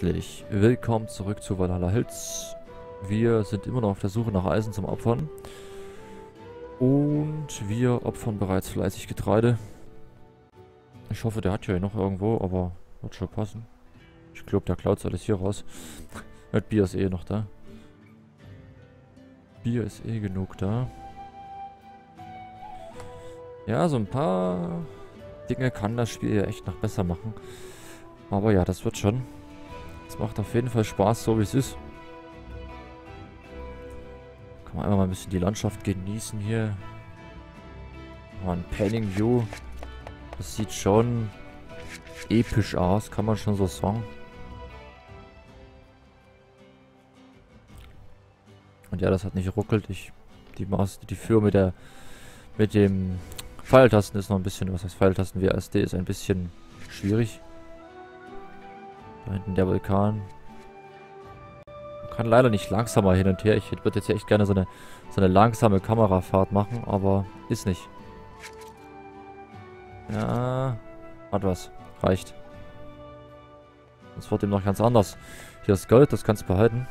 herzlich willkommen zurück zu Valhalla Hills. Wir sind immer noch auf der Suche nach Eisen zum Opfern. Und wir opfern bereits fleißig Getreide. Ich hoffe, der hat ja noch irgendwo, aber wird schon passen. Ich glaube, der klaut alles hier raus. Das Bier ist eh noch da. Bier ist eh genug da. Ja, so ein paar Dinge kann das Spiel ja echt noch besser machen. Aber ja, das wird schon. Es macht auf jeden Fall Spaß, so wie es ist. Kann man einmal mal ein bisschen die Landschaft genießen hier. Mal ein Panning View. Das sieht schon episch aus, kann man schon so sagen. Und ja, das hat nicht ruckelt. Ich die Maus, die Führung mit der mit dem Pfeiltasten ist noch ein bisschen, was heißt Pfeiltasten WSD ist ein bisschen schwierig. Da hinten der Vulkan. Man kann leider nicht langsamer hin und her. Ich würde jetzt echt gerne so eine, so eine langsame Kamerafahrt machen, aber ist nicht. Ja, hat was. Reicht. Das wird ihm noch ganz anders. Hier ist Gold, das kannst du behalten.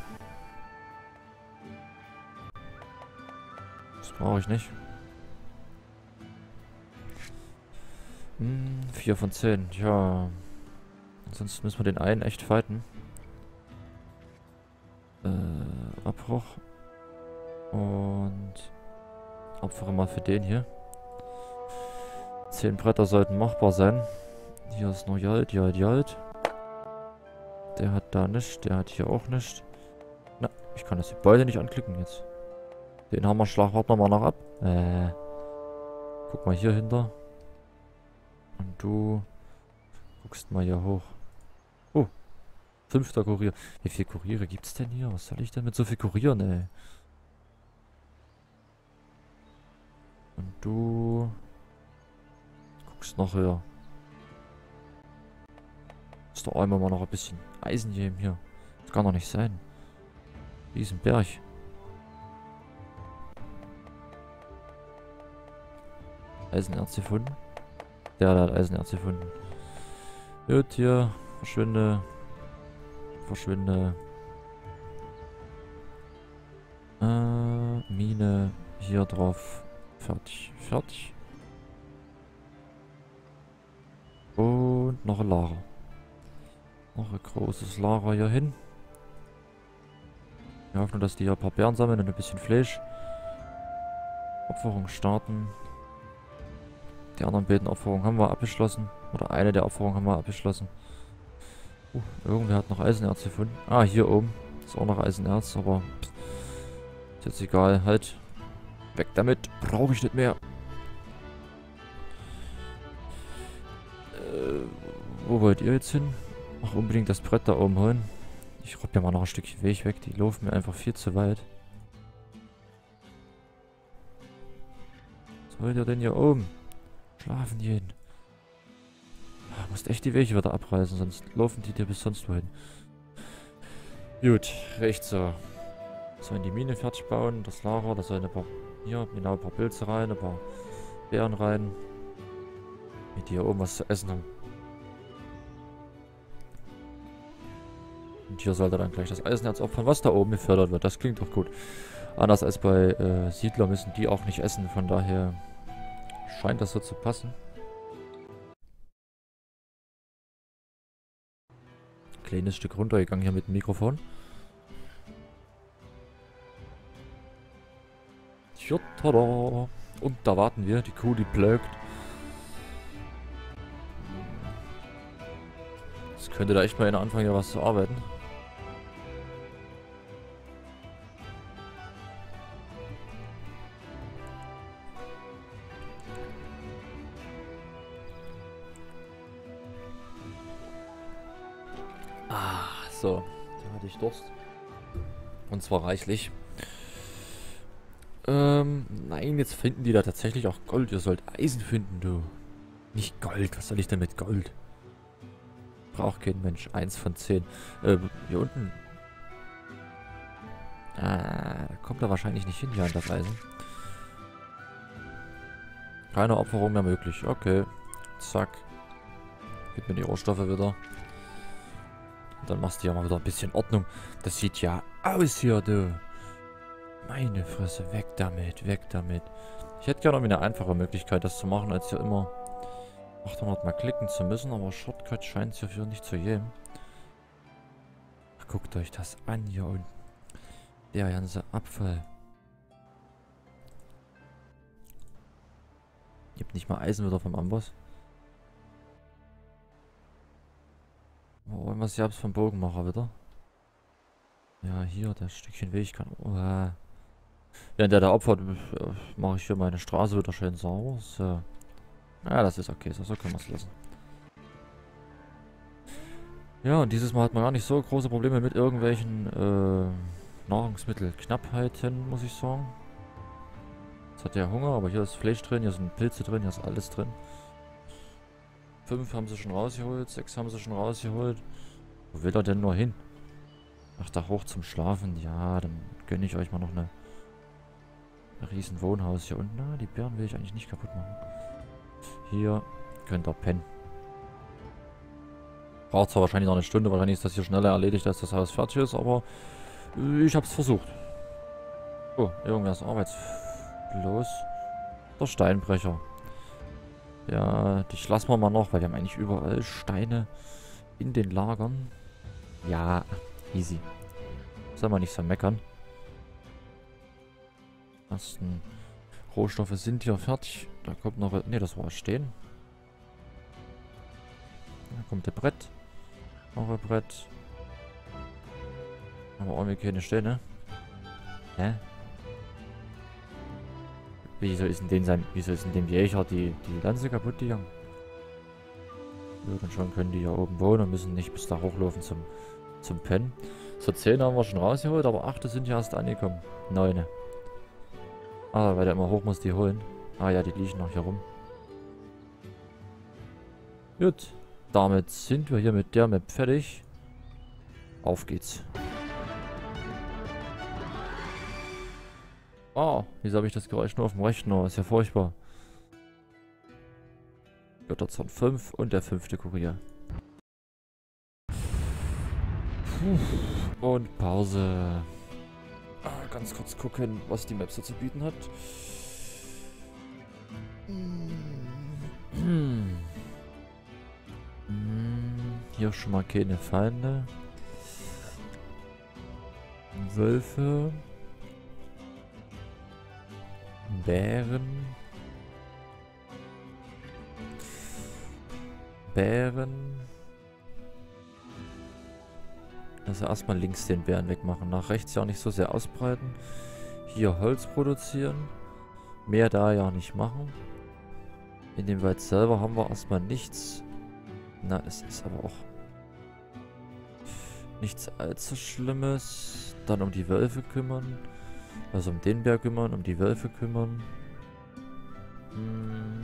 Das brauche ich nicht. Hm, 4 von 10, ja. Ansonsten müssen wir den einen echt fighten. Äh, Abbruch. Und opfere mal für den hier. Zehn Bretter sollten machbar sein. Hier ist noch Jalt, Jalt, Jalt. Der hat da nichts, der hat hier auch nichts. Na, ich kann das Gebäude nicht anklicken jetzt. Den Hammerschlag warten wir mal noch ab. Äh, guck mal hier hinter. Und du guckst mal hier hoch. Oh, fünfter Kurier. Wie viele Kuriere gibt's denn hier? Was soll ich denn mit so viel Kurieren, ey? Und du guckst noch höher. Ist doch einmal mal noch ein bisschen Eisen hier. hier. Das kann doch nicht sein. Riesenberg. Eisenerz gefunden. Der hat Eisenerz gefunden. Gut, hier. Verschwinde. Verschwinde. Äh, Mine. Hier drauf. Fertig. Fertig. Und noch ein Lager. Noch ein großes Lager hier hin. Wir hoffen, dass die hier ein paar Beeren sammeln und ein bisschen Fleisch. Opferung starten. Die anderen beiden Opferungen haben wir abgeschlossen. Oder eine der Opferungen haben wir abgeschlossen. Uh, irgendwer hat noch Eisenerz gefunden. Ah, hier oben. Ist auch noch Eisenerz, aber ist jetzt egal. Halt. Weg damit. Brauche ich nicht mehr. Äh, wo wollt ihr jetzt hin? Ach, unbedingt das Brett da oben holen. Ich robb ja mal noch ein Stückchen Weg weg. Die laufen mir einfach viel zu weit. Was wollt ihr denn hier oben? Schlafen gehen. Musst echt die Wege wieder abreißen, sonst laufen die dir bis sonst wohin. Gut, rechts so. Sollen die Mine fertig bauen, das Lager, da sollen ein paar, hier, genau, ein paar Pilze rein, ein paar Beeren rein. Mit die hier oben was zu essen haben. Und hier sollte dann gleich das Eisenerz opfern, was da oben gefördert wird. Das klingt doch gut. Anders als bei äh, Siedler müssen die auch nicht essen, von daher scheint das so zu passen. Kleines Stück runtergegangen hier mit dem Mikrofon. Ja, tada. Und da warten wir. Die Kuh, die blökt. Es könnte da echt mal einer anfangen, ja was zu arbeiten. So, da hatte ich Durst. Und zwar reichlich. Ähm, nein, jetzt finden die da tatsächlich auch Gold. Ihr sollt Eisen finden, du. Nicht Gold. Was soll ich denn mit Gold? Braucht kein Mensch. Eins von zehn. Ähm, hier unten. Ah, kommt er wahrscheinlich nicht hin hier an das Eisen. Keine Opferung mehr möglich. Okay. Zack. Gib mir die Rohstoffe wieder. Dann machst du ja mal wieder ein bisschen Ordnung. Das sieht ja aus hier, du. Meine Fresse, weg damit, weg damit. Ich hätte gerne eine einfache Möglichkeit, das zu machen, als hier immer 800 mal klicken zu müssen. Aber Shortcut scheint es hierfür nicht zu geben. Guckt euch das an hier unten. Der ganze Abfall. Gibt nicht mal Eisen wieder vom Amboss. Oh, irgendwas ich hab's vom Bogenmacher wieder. Ja, hier, das Stückchen Weg kann. Oh, äh. Während der da opfert, äh, mache ich hier meine Straße wieder schön sauber. So. Ja, das ist okay. So, so können wir es lassen. Ja, und dieses Mal hat man gar nicht so große Probleme mit irgendwelchen äh, Nahrungsmittelknappheiten, muss ich sagen. Jetzt hat der Hunger, aber hier ist Fleisch drin, hier sind Pilze drin, hier ist alles drin. Fünf haben sie schon rausgeholt, sechs haben sie schon rausgeholt. Wo will er denn nur hin? Ach, da hoch zum Schlafen. Ja, dann gönne ich euch mal noch eine, ein riesen Wohnhaus hier unten. Na, die Bären will ich eigentlich nicht kaputt machen. Hier könnt ihr pennen. Braucht zwar wahrscheinlich noch eine Stunde, wahrscheinlich ist das hier schneller erledigt, als das Haus fertig ist, aber ich habe es versucht. Oh, irgendwer ist arbeitslos. Der Steinbrecher. Ja, dich lassen wir mal noch, weil wir haben eigentlich überall Steine in den Lagern. Ja, easy. Soll man nicht so meckern. Ersten Rohstoffe sind hier fertig. Da kommt noch... Ne, das war stehen. Da kommt der Brett. Noch ein Brett. Aber irgendwie keine Steine. Hä? Wieso ist in dem sein, wieso ist in dem Jäger die, die Lanze kaputt gegangen? schon können die hier oben wohnen und müssen nicht bis da hochlaufen zum, zum Pennen. So 10 haben wir schon rausgeholt, aber 8 sind ja erst angekommen. 9. Ah, weil der immer hoch muss die holen. Ah ja, die liegen noch hier rum. Gut, damit sind wir hier mit der Map fertig. Auf geht's. Oh, wieso habe ich das Geräusch nur auf dem Rechner? Ist ja furchtbar. Götterzorn 5 und der fünfte Kurier. Und Pause. Ah, ganz kurz gucken, was die Map so zu bieten hat. Hier schon mal keine Feinde. Wölfe. Bären. Bären. Also erstmal links den Bären wegmachen. Nach rechts ja auch nicht so sehr ausbreiten. Hier Holz produzieren. Mehr da ja nicht machen. In dem Wald selber haben wir erstmal nichts. Na, es ist aber auch nichts allzu Schlimmes. Dann um die Wölfe kümmern. Also um den Berg kümmern, um die Wölfe kümmern. Hm,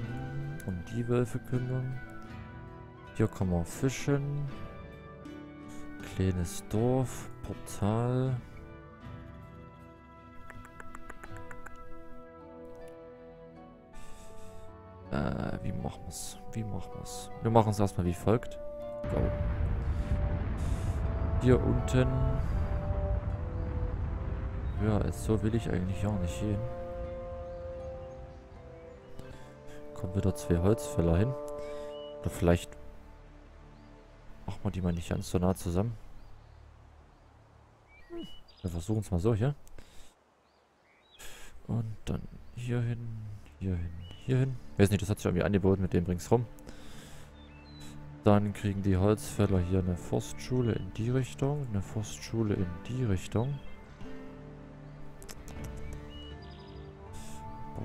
um die Wölfe kümmern. Hier kann man fischen. Kleines Dorf. Portal. Äh, wie machen wir's? Wie machen wir's? Wir machen es erstmal wie folgt. Go. Hier unten ja, als so will ich eigentlich auch nicht gehen. Kommen wieder zwei Holzfäller hin. Oder vielleicht machen wir die mal nicht ganz so nah zusammen. Wir versuchen es mal so hier. Und dann hier hin, hier hin, hier hin. Weiß nicht, das hat sich irgendwie angeboten mit dem ringsrum. Dann kriegen die Holzfäller hier eine Forstschule in die Richtung, eine Forstschule in die Richtung.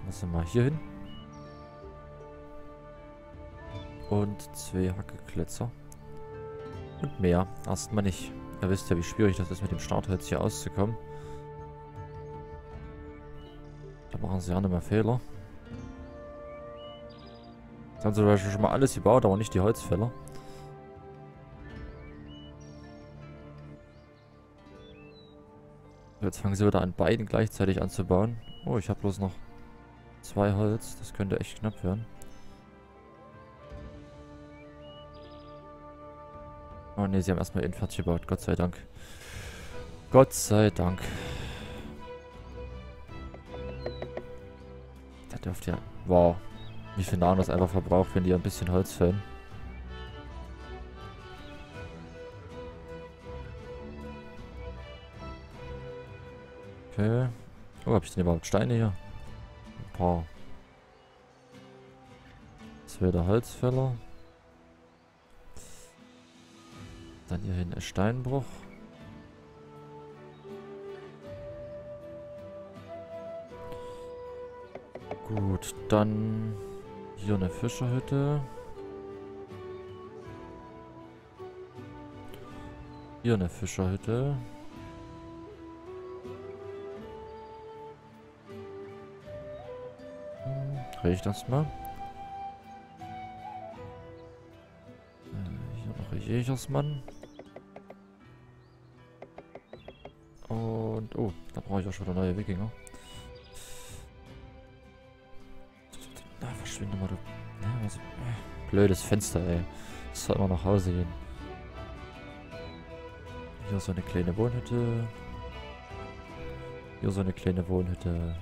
Passen wir mal hier hin. Und zwei Hackeklötzer. Und mehr. Erstmal nicht. Ihr wisst ja, wie schwierig das ist, mit dem Startholz hier auszukommen. Da machen sie ja nicht mehr Fehler. Jetzt haben sie zum Beispiel schon mal alles gebaut, aber nicht die Holzfäller. Jetzt fangen sie wieder an, beiden gleichzeitig anzubauen. Oh, ich habe bloß noch Zwei Holz, das könnte echt knapp werden. Oh ne, sie haben erstmal ihren fertig gebaut. Gott sei Dank. Gott sei Dank. Der dürfte ja... Wow. Wie viel Nahen das einfach verbraucht, wenn die ein bisschen Holz fällen. Okay. Oh, hab ich denn überhaupt Steine hier? Paar. Das wäre der Holzfäller. Dann hier hin ein Steinbruch. Gut, dann hier eine Fischerhütte. Hier eine Fischerhütte. Drehe ich das mal. Äh, hier noch ein Jägersmann. Und, oh, da brauche ich auch schon wieder neue Wikinger. Na, verschwinde mal, du. Blödes Fenster, ey. Das soll immer nach Hause gehen. Hier so eine kleine Wohnhütte. Hier so eine kleine Wohnhütte.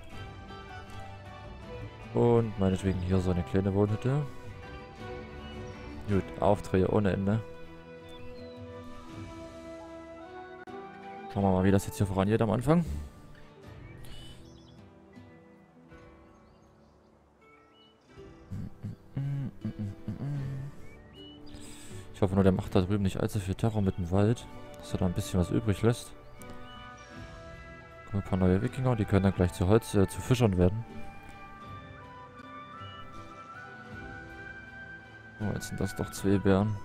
Und meinetwegen hier so eine kleine Wohnhütte. Gut, Aufträge ohne Ende. Schauen wir mal, wie das jetzt hier vorangeht am Anfang. Ich hoffe nur, der macht da drüben nicht allzu viel Terror mit dem Wald, dass er da ein bisschen was übrig lässt. Kommen ein paar neue Wikinger, die können dann gleich zu Holz, äh, zu Fischern werden. Oh, jetzt sind das doch zwei Bären.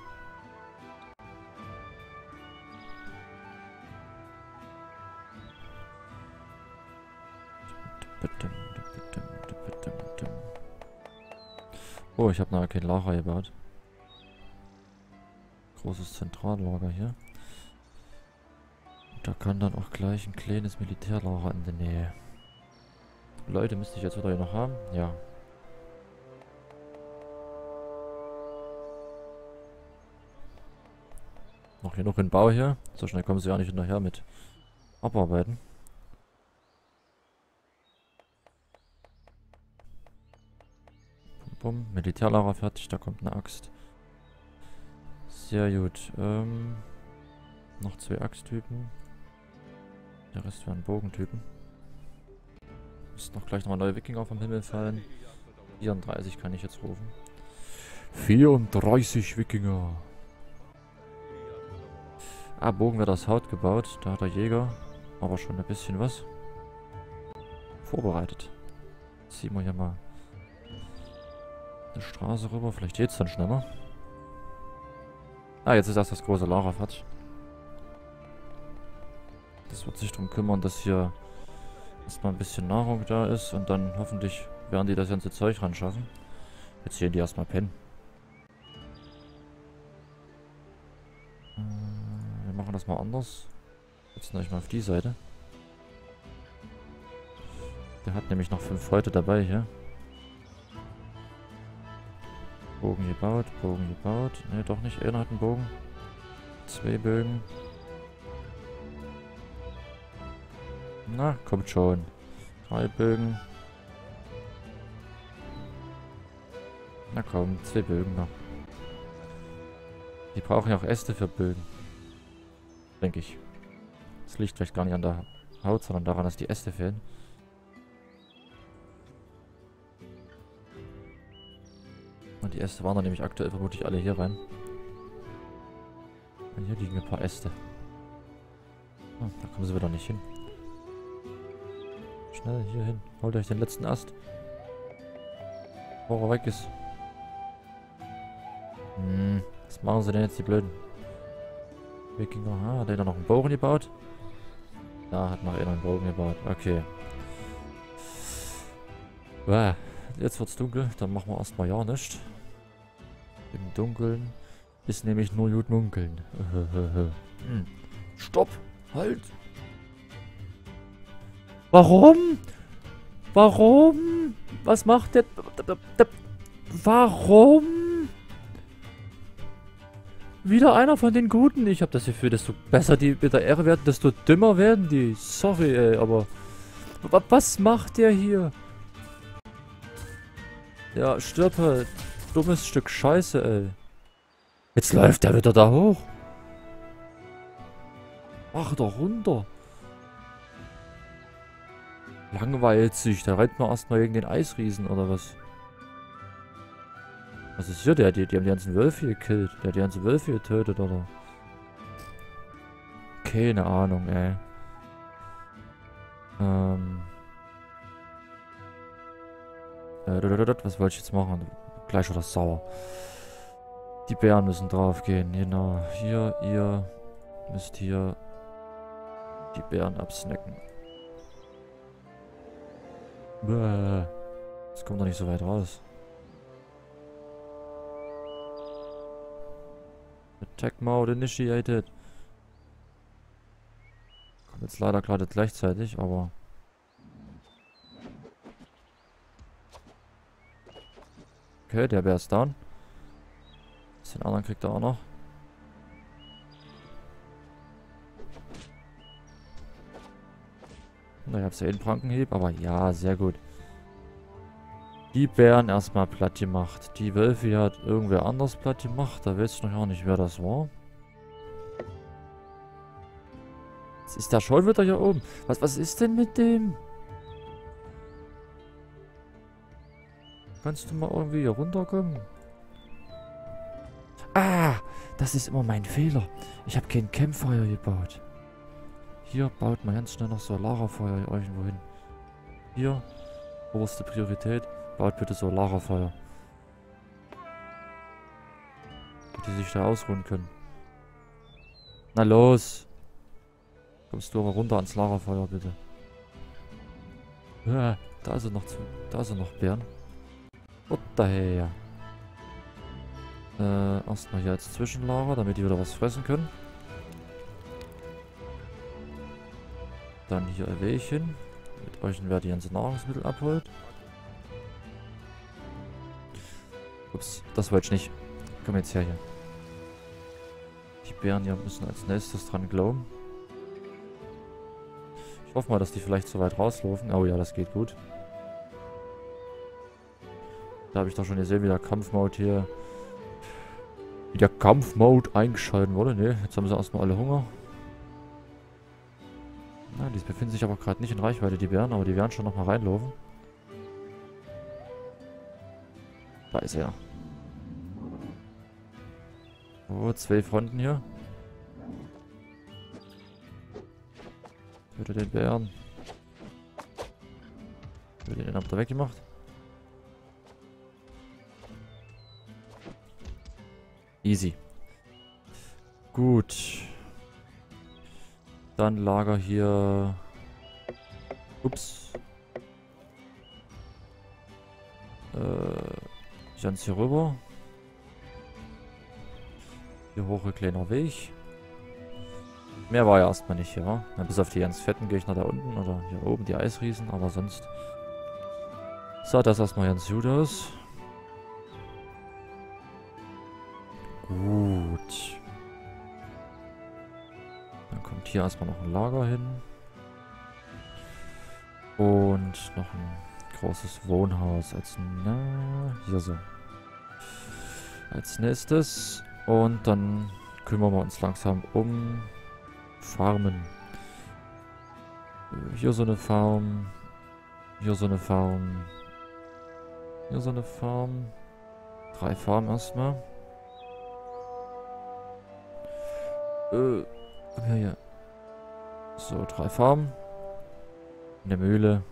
Oh, ich habe noch kein Lager gebaut. Großes Zentrallager hier. Da kann dann auch gleich ein kleines Militärlager in der Nähe. Leute, müsste ich jetzt wieder hier noch haben? Ja. Noch genug in Bau hier. So schnell kommen sie ja nicht hinterher mit Abarbeiten. Bumm, Militärlager fertig, da kommt eine Axt. Sehr gut. Ähm, noch zwei Axttypen. Der Rest wären Bogentypen. Müssen noch gleich nochmal neue Wikinger vom Himmel fallen. 34 kann ich jetzt rufen. 34 Wikinger. Ah, Bogen wird aus Haut gebaut. Da hat der Jäger aber schon ein bisschen was vorbereitet. Ziehen wir hier mal eine Straße rüber. Vielleicht geht's dann schneller. Ah, jetzt ist erst das große fertig. Das wird sich darum kümmern, dass hier erstmal ein bisschen Nahrung da ist. Und dann hoffentlich werden die das ganze Zeug ran schaffen. Jetzt gehen die erstmal pennen. Wir das mal anders. Jetzt euch mal auf die Seite. Der hat nämlich noch fünf Leute dabei hier. Bogen gebaut, Bogen gebaut. Ne, doch nicht. Einer hat einen Bogen. Zwei Bögen. Na, kommt schon. Drei Bögen. Na komm, zwei Bögen noch. Die brauchen ja auch Äste für Bögen. Denke ich. Das liegt vielleicht gar nicht an der Haut, sondern daran, dass die Äste fehlen. Und die Äste waren dann nämlich aktuell vermutlich alle hier rein. Und hier liegen ein paar Äste. Oh, da kommen sie wieder nicht hin. Schnell hier hin. Holt euch den letzten Ast. Bevor er weg ist. Hm, was machen sie denn jetzt, die Blöden? Wikinger, ah, hat einer noch einen Bogen gebaut? Da hat noch einer einen Bogen gebaut. Okay. Wow. Jetzt wird's dunkel, dann machen wir erstmal ja nichts. Im Dunkeln ist nämlich nur gut munkeln. hm. Stopp! Halt! Warum? Warum? Was macht der... Warum? Wieder einer von den Guten. Ich habe das Gefühl, desto besser die mit der Ehre werden, desto dümmer werden die. Sorry, ey, aber... Was macht der hier? Ja, stirb halt. Dummes Stück Scheiße, ey. Jetzt läuft der wieder da hoch. Mach doch runter. Langweilt sich. Da rennt man erstmal gegen den Eisriesen, oder was? Was ist hier? Der, die, die haben die ganzen Wölfe gekillt. Der hat die ganzen Wölfe getötet, oder? Keine Ahnung, ey. Ähm. Äh, was wollte ich jetzt machen? Gleich oder sauer. Die Bären müssen drauf gehen. Genau. Hier, ihr müsst hier die Bären absnacken. Bäh. Das kommt doch nicht so weit raus. Attack Mode initiated. Kommt jetzt leider gerade gleichzeitig, aber... Okay, der Bär ist down. Den anderen kriegt er auch noch. Na, ich hab's ja eh einen Prankenhieb, aber ja, sehr gut. Die Bären erstmal platt gemacht. Die Wölfe hat irgendwer anders platt gemacht. Da weiß ich noch gar nicht, wer das war. Jetzt ist der schon wieder hier oben. Was, was ist denn mit dem? Kannst du mal irgendwie hier runterkommen? Ah, das ist immer mein Fehler. Ich habe kein Campfire gebaut. Hier baut man ganz schnell noch so Lagerfeuer irgendwo hin. Hier, oberste Priorität. Baut bitte so Lagerfeuer. Die sich da ausruhen können. Na los. Kommst du aber runter ans Lagerfeuer, bitte. Da sind noch, da sind noch Bären. The hell? Äh, erstmal hier als Zwischenlager, damit die wieder was fressen können. Dann hier ein Wehchen. Mit euch wer die ganze Nahrungsmittel abholt. Ups, das wollte ich nicht. Komm jetzt her hier. Die Bären hier müssen als nächstes dran glauben. Ich hoffe mal, dass die vielleicht so weit rauslaufen. Oh ja, das geht gut. Da habe ich doch schon gesehen, wie der Kampfmode hier... Wie der Kampfmode eingeschalten wurde. Ne, jetzt haben sie erstmal alle Hunger. Na, die befinden sich aber gerade nicht in Reichweite, die Bären. Aber die werden schon nochmal reinlaufen. Da ist er. Oh, zwei Fronten hier. Töte den Bären. Töte den habt ihr weggemacht. Easy. Gut. Dann Lager hier. Ups. Äh. Ganz hier rüber. Hier hoch ein kleiner Weg. Mehr war ja erstmal nicht hier, ja, bis auf die ganz fetten gehe ich nach da unten oder hier oben die Eisriesen, aber sonst sah das erstmal ganz gut aus. Gut. Dann kommt hier erstmal noch ein Lager hin. Und noch ein großes Wohnhaus als... Na, hier so. Als nächstes. Und dann kümmern wir uns langsam um Farmen. Hier so eine Farm. Hier so eine Farm. Hier so eine Farm. Drei Farmen erstmal. Äh, ja, ja. So, drei Farmen. Eine Mühle.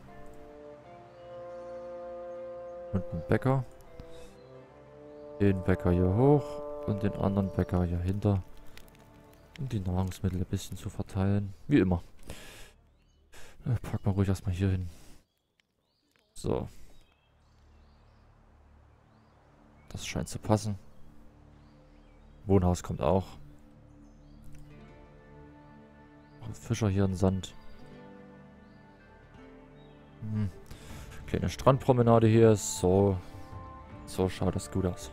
Und ein Bäcker. Den Bäcker hier hoch und den anderen Bäcker hier hinter. Um die Nahrungsmittel ein bisschen zu verteilen. Wie immer. Äh, pack mal ruhig erstmal hier hin. So. Das scheint zu passen. Wohnhaus kommt auch. Fischer hier im Sand. Hm. Kleine Strandpromenade hier. So. So schaut das gut aus.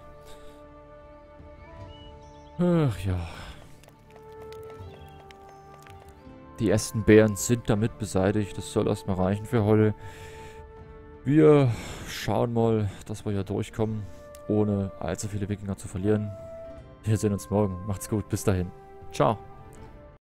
Ach ja. Die ersten Bären sind damit beseitigt. Das soll erstmal reichen für heute. Wir schauen mal, dass wir hier durchkommen, ohne allzu viele Wikinger zu verlieren. Wir sehen uns morgen. Macht's gut. Bis dahin. Ciao.